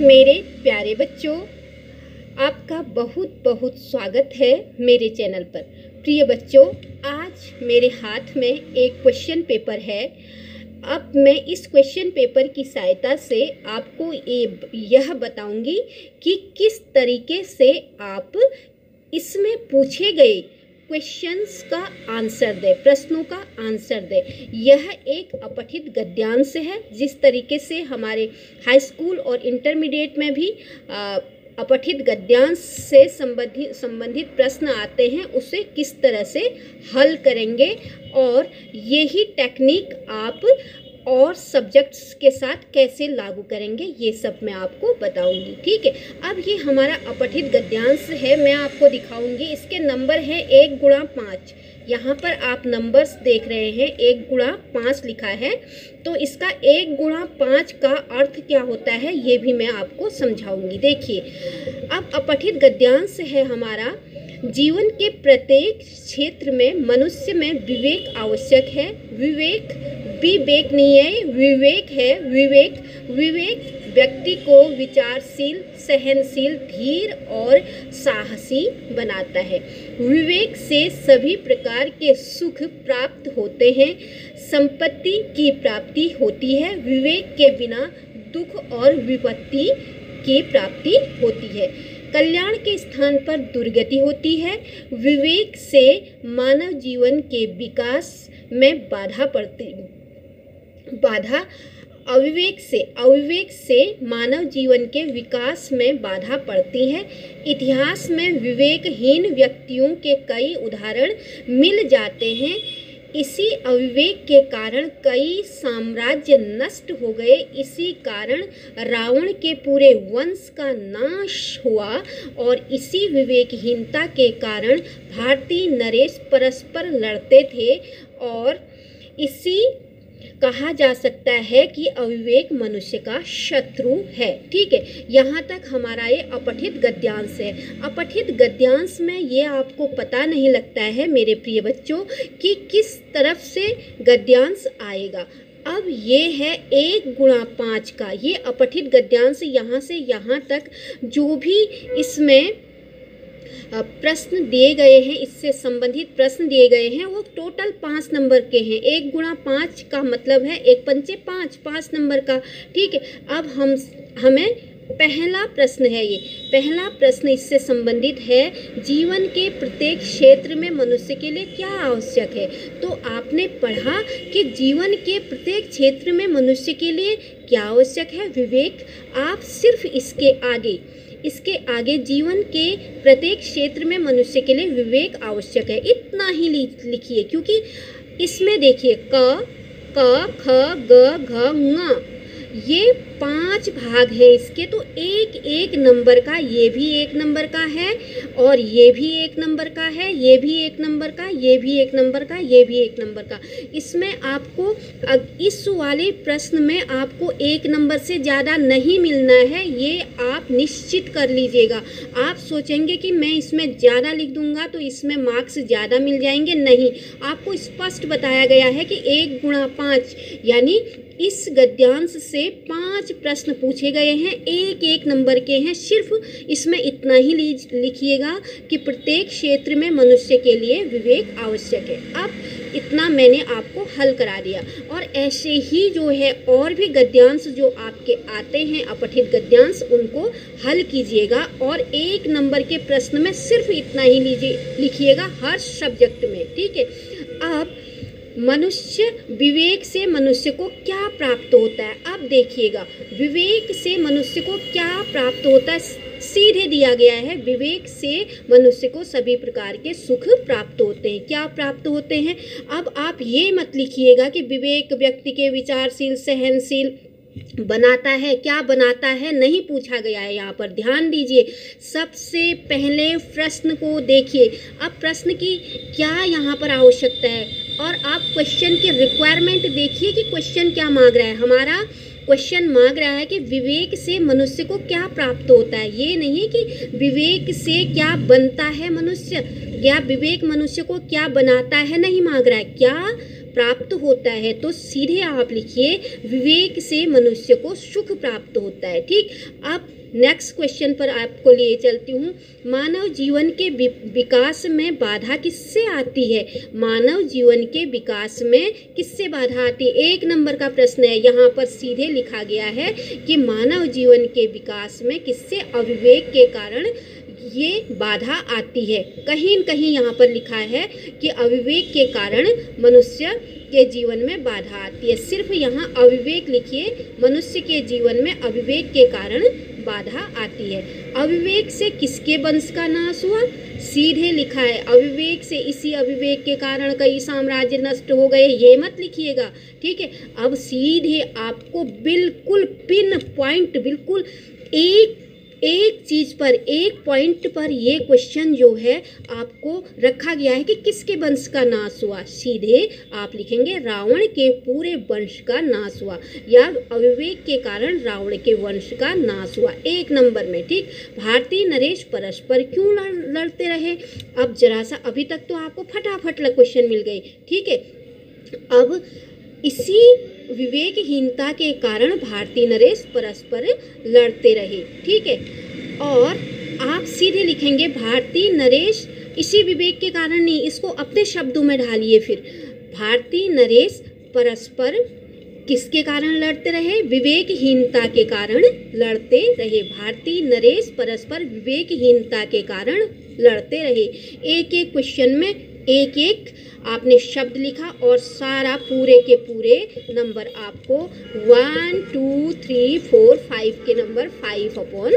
मेरे प्यारे बच्चों, आपका बहुत बहुत स्वागत है मेरे चैनल पर। प्रिय बच्चों, आज मेरे हाथ में एक क्वेश्चन पेपर है। अब मैं इस क्वेश्चन पेपर की सहायता से आपको ये, यह बताऊँगी कि किस तरीके से आप इसमें पूछे गए क्वेश्चंस का आंसर दे, प्रश्नों का आंसर दे। यह एक अपठित गद्यांश है, जिस तरीके से हमारे हाई स्कूल और इंटरमीडिएट में भी अपठित गद्यांश से संबंधित संबंधित प्रश्न आते हैं, उसे किस तरह से हल करेंगे, और यही टेक्निक आप और सब्जेक्ट्स के साथ कैसे लागू करेंगे, ये सब मैं आपको बताऊँगी, ठीक है? अब ये हमारा अपठित गद्यांश है, मैं आपको दिखाऊँगी। इसके नंबर हैं एक गुणा पाँच। यहाँ पर आप नंबर्स देख रहे हैं, एक गुणा पाँच लिखा है। तो इसका एक गुणा पाँच का अर्थ क्या होता है, ये भी मैं आपको समझाऊँगी। देखिए, अब अपठित गद्यांश है हमारा, जीवन के प्रत्येक क्षेत्र में मनुष्य में विवेक आवश्यक है। विवेक विवेक नहीं है, विवेक है, विवेक विवेक व्यक्ति को विचारशील, सहनशील, धीर और साहसी बनाता है। विवेक से सभी प्रकार के सुख प्राप्त होते हैं, संपत्ति की प्राप्ति होती है, विवेक के बिना दुख और विपत्ति की प्राप्ति होती है। कल्याण के स्थान पर दुर्गति होती है, विवेक से मानव जीवन के विकास में बाधा पड़ती बाधा अविवेक से अविवेक से मानव जीवन के विकास में बाधा पड़ती है। इतिहास में विवेकहीन व्यक्तियों के कई उदाहरण मिल जाते हैं। इसी अविवेक के कारण कई साम्राज्य नष्ट हो गए। इसी कारण रावण के पूरे वंश का नाश हुआ और इसी विवेकहीनता के कारण भारतीय नरेश परस्पर लड़ते थे और इसी कहा जा सकता है कि अविवेक मनुष्य का शत्रु है, ठीक है? यहाँ तक हमारा ये अपठित गद्यांश है। अपठित गद्यांश में ये आपको पता नहीं लगता है, मेरे प्रिय बच्चों, कि किस तरफ़ से गद्यांश आएगा। अब ये है एक गुणा पाँच का। ये अपठित गद्यांश यहाँ से यहाँ तक, जो भी इसमें प्रश्न दिए गए हैं, इससे संबंधित प्रश्न दिए गए हैं, वो टोटल पाँच नंबर के हैं। एक गुणा पाँच का मतलब है एक पंचे पाँच पाँच नंबर का। ठीक है, अब हम हमें पहला प्रश्न है ये। पहला प्रश्न इससे संबंधित है, जीवन के प्रत्येक क्षेत्र में मनुष्य के लिए क्या आवश्यक है? तो आपने पढ़ा कि जीवन के प्रत्येक क्षेत्र में मनुष्य के लिए क्या आवश्यक है? विवेक, आप सिर्फ़ इसके आगे इसके आगे जीवन के प्रत्येक क्षेत्र में मनुष्य के लिए विवेक आवश्यक है। इतना ही लिखिए, क्योंकि इसमें देखिए, क क, ख, ग, घ ये पाँच भाग है इसके तो एक एक नंबर का, ये भी एक नंबर का है, और ये भी एक नंबर का है, ये भी एक नंबर का, ये भी एक नंबर का, ये भी एक नंबर का। इसमें आपको इस वाले प्रश्न में आपको एक नंबर से ज़्यादा नहीं मिलना है, ये आप निश्चित कर लीजिएगा। आप सोचेंगे कि मैं इसमें ज़्यादा लिख दूँगा तो इसमें मार्क्स ज़्यादा मिल जाएँगे? नहीं। आपको स्पष्ट बताया गया है कि एक गुणा पाँच, यानी इस गद्यांश से पाँच प्रश्न पूछे गए हैं। एक एक नंबर के हैं। सिर्फ़ इसमें इतना ही लिखिएगा कि प्रत्येक क्षेत्र में मनुष्य के लिए विवेक आवश्यक है। अब इतना मैंने आपको हल करा दिया। और ऐसे ही जो है, और भी गद्यांश जो आपके आते हैं, अपठित गद्यांश, उनको हल कीजिएगा। और एक नंबर के प्रश्न में सिर्फ़ इतना ही लीजिए, लिखिएगा हर सब्जेक्ट में, ठीक है? अब मनुष्य विवेक से मनुष्य को क्या प्राप्त होता है? अब देखिएगा, विवेक से मनुष्य को क्या प्राप्त होता है? सीधे दिया गया है, विवेक से मनुष्य को सभी प्रकार के सुख प्राप्त होते हैं। क्या प्राप्त होते हैं? अब आप ये मत लिखिएगा कि विवेक व्यक्ति के विचारशील, सहनशील बनाता है, क्या बनाता है, नहीं पूछा गया है यहाँ पर। ध्यान दीजिए, सबसे पहले प्रश्न को देखिए। अब प्रश्न की क्या यहाँ पर आवश्यकता है? और आप क्वेश्चन की रिक्वायरमेंट देखिए कि क्वेश्चन क्या मांग रहा है। हमारा क्वेश्चन मांग रहा है कि विवेक से मनुष्य को क्या प्राप्त होता है। ये नहीं कि विवेक से क्या बनता है मनुष्य, या विवेक मनुष्य को क्या बनाता है नहीं मांग रहा है। क्या प्राप्त होता है तो सीधे आप लिखिए, विवेक से मनुष्य को सुख प्राप्त होता है, ठीक? अब नेक्स्ट क्वेश्चन पर आपको लिए चलती हूँ। मानव जीवन के विकास में बाधा किससे आती है? मानव जीवन के विकास में किससे बाधा आती है? एक नंबर का प्रश्न है। यहाँ पर सीधे लिखा गया है कि मानव जीवन के विकास में किससे अविवेक के कारण ये बाधा आती है। कहीं न कहीं यहाँ पर लिखा है कि अविवेक के कारण मनुष्य के जीवन में बाधा आती है। सिर्फ़ यहाँ अविवेक लिखिए। मनुष्य के जीवन में अविवेक के कारण बाधा आती है। अविवेक से किसके वंश का नाश हुआ? सीधे लिखा है, अविवेक से इसी अविवेक के कारण कई साम्राज्य नष्ट हो गए, ये मत लिखिएगा, ठीक है? अब सीधे आपको बिल्कुल पिन पॉइंट, बिल्कुल एक एक चीज़ पर, एक पॉइंट पर ये क्वेश्चन जो है, आपको रखा गया है कि किसके वंश का नाश हुआ। सीधे आप लिखेंगे, रावण के पूरे वंश का नाश हुआ या अविवेक के कारण रावण के वंश का नाश हुआ। एक नंबर में, ठीक? भारतीय नरेश परस्पर क्यों लड़ते रहे? अब जरा सा अभी तक तो आपको फटाफट क्वेश्चन मिल गए, ठीक है? अब इसी विवेकहीनता के कारण भारतीय नरेश परस्पर लड़ते रहे, ठीक है? और आप सीधे लिखेंगे भारतीय नरेश इसी विवेक के कारण नहीं, इसको अपने शब्दों में ढालिए फिर। भारतीय नरेश परस्पर किसके कारण लड़ते रहे? विवेकहीनता के कारण लड़ते रहे। भारतीय नरेश परस्पर विवेकहीनता के कारण लड़ते रहे। एक एक क्वेश्चन में एक एक आपने शब्द लिखा और सारा पूरे के पूरे नंबर आपको one two three four five के नंबर फाइव अपॉन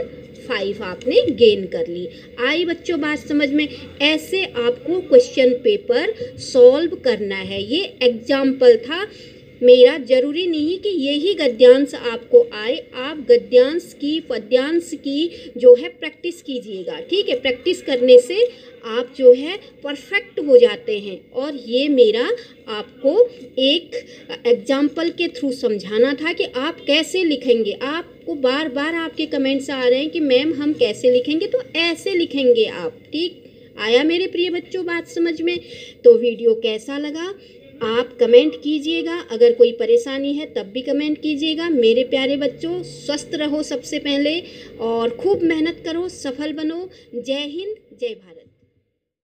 फाइव आपने गेन कर ली। आई बच्चों, बात समझ में। ऐसे आपको क्वेश्चन पेपर सॉल्व करना है। ये एग्ज़ाम्पल था। मेरा ज़रूरी नहीं कि यही गद्यांश आपको आए। आप गद्यांश की, पद्यांश की जो है प्रैक्टिस कीजिएगा, ठीक है? प्रैक्टिस करने से आप जो है परफेक्ट हो जाते हैं। और ये मेरा आपको एक एग्ज़ाम्पल के थ्रू समझाना था कि आप कैसे लिखेंगे। आपको बार बार आपके कमेंट्स आ रहे हैं कि मैम हम कैसे लिखेंगे? तो ऐसे लिखेंगे आप, ठीक? आया मेरे प्रिय बच्चों बात समझ में? तो वीडियो कैसा लगा? आप कमेंट कीजिएगा। अगर कोई परेशानी है, तब भी कमेंट कीजिएगा। मेरे प्यारे बच्चों, स्वस्थ रहो सबसे पहले और खूब मेहनत करो, सफल बनो। जय हिंद, जय भारत।